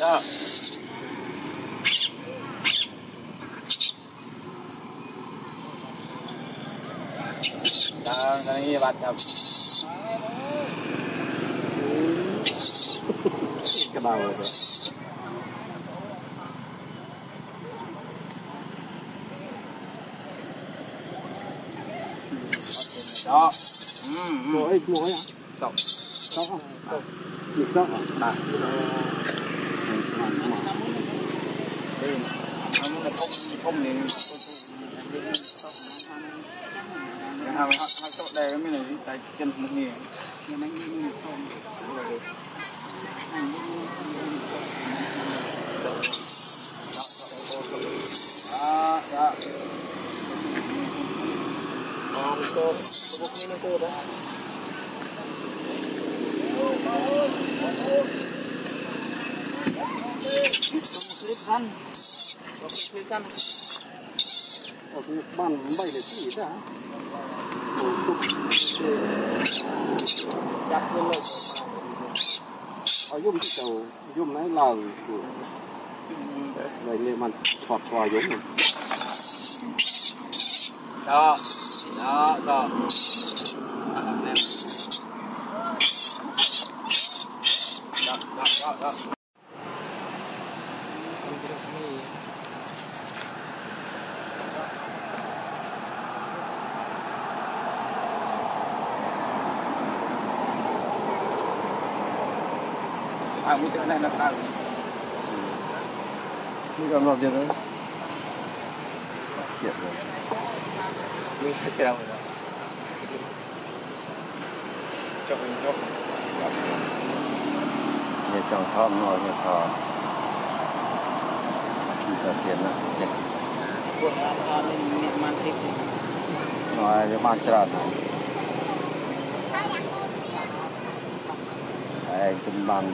Đó, cái này bạn cái rồi Đó. Mỗi mỗi à Sọc. không được sóc à không không thì đây cái này tại chân một nghề đó đó còn cô cô kia nó cô đó ở cái bàn bay để chỉ ra Ôi, chụp chặt lên lên ở dùng cái đầu dùng này là của này lên mình thoạt xoa giống này. Đó đó đó à, đó đó đó. À mũi chỗ này nó cao như còn lọt gì nữa chuyện rồi. Mũi cái đâu rồi cho mình cho nhà chồng thom ngồi nhà thò giờ tiền đó. Buồn ăn ăn mình man thích nói cái bàn tràn này đây cái bàn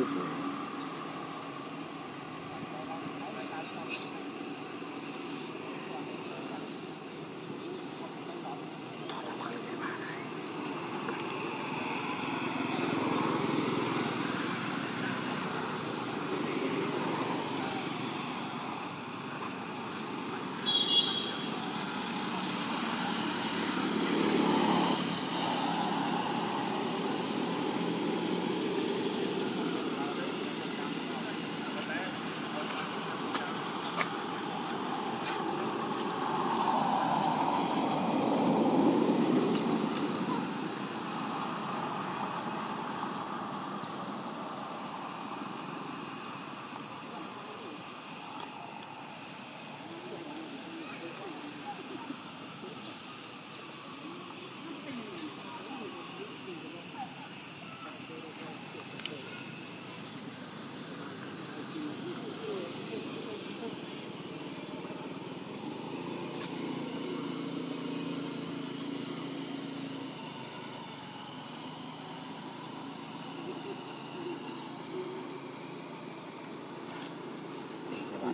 Mm-hmm.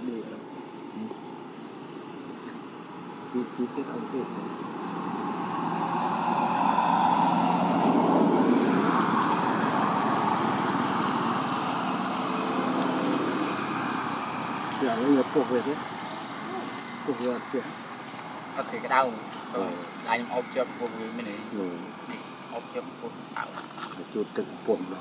để ở vị trí kết ống tuyệt này chuyển nó ngược cục về thế cục ngược chuyển có thể cái đau. Rồi anh ôm chậm cục về mình ấy. Ôm chậm cục tạo. Chụp từng cục rồi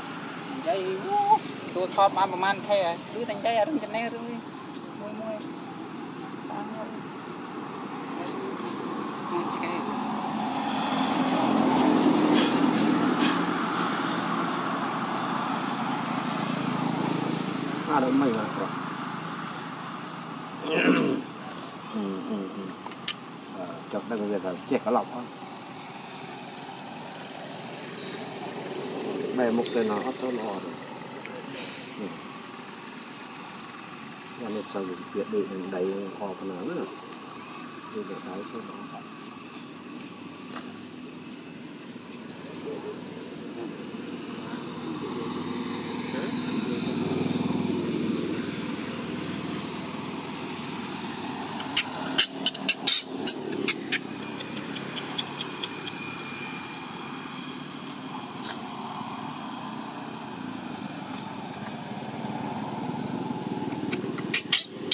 និយាយទូថតបានប្រហែលខែហើយគឺតែនិយាយអារឿងចំណេះរឿងនេះមួយមួយបានហើយមួយខែអត់មិនមកប្រអឺអឺចាប់ដល់វាថាចេះក្លប់អត់ lọc mày một cái nó ấp nó rồi. Ừ. Và nên sao được việc bị đầy kho phần nào nữa? Đi được cái số đó